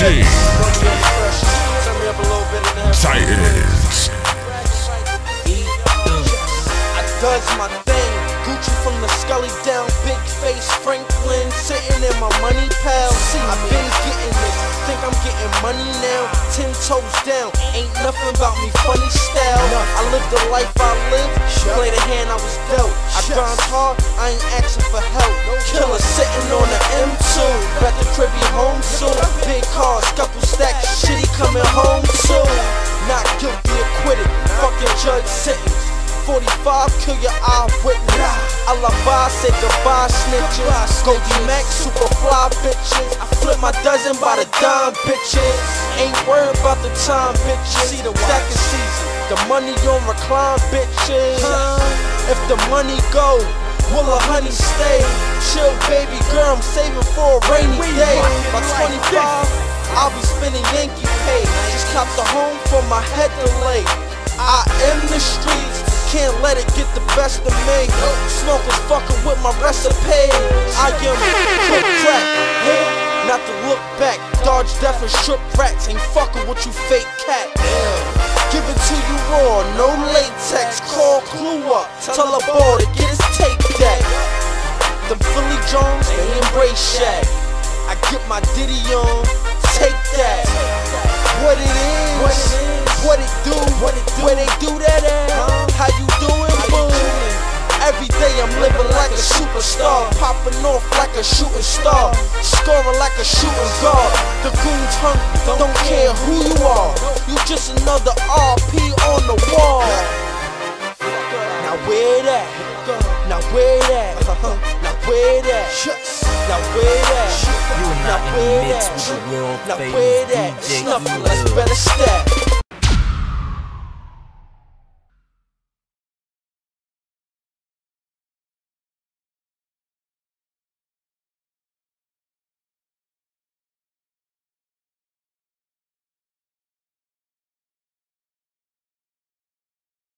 Titans. I does my thing. Gucci from the Scully down, big face Franklin, sitting in my money pal. See, I've been getting this, think I'm getting money now. Ten toes down, ain't nothing about me funny style. I live the life I live, coming home soon. Not guilty, acquitted, fucking judge sentence. 45, kill your eyewitness. Alibi, say goodbye, snitches. Goldie Mac, super fly bitches. I flip my dozen by the dime, bitches. Ain't worried about the time, bitches. See the second season, the money on recline, bitches. If the money go, will a honey stay? Chill, baby girl, I'm saving for a rainy day. By 25, I'll be spending Yankee pay. Just cop the home for my head to lay. I am the streets, can't let it get the best of me. Smokers fucking with my recipe. I am quick crack, yeah, not to look back. Dodge death and shook rats, ain't fucking with you fake cat. Give it to you raw, no latex. Call Clue up, tell a boy to get his tape deck. Them Philly Jones, they embrace Shaq. I get my Diddy on, take that. What it is, what it do, where they do that at, how you doing, boom. Every day I'm living like a superstar, popping off like a shooting star, scoring like a shooting guard. The goons hungry, don't care who you are. You just another RP on the wall. Now where that? Now where that? Uh-huh. Now where that? Now where that? You are Now not in the mix with the world famous? DJ Snuffle,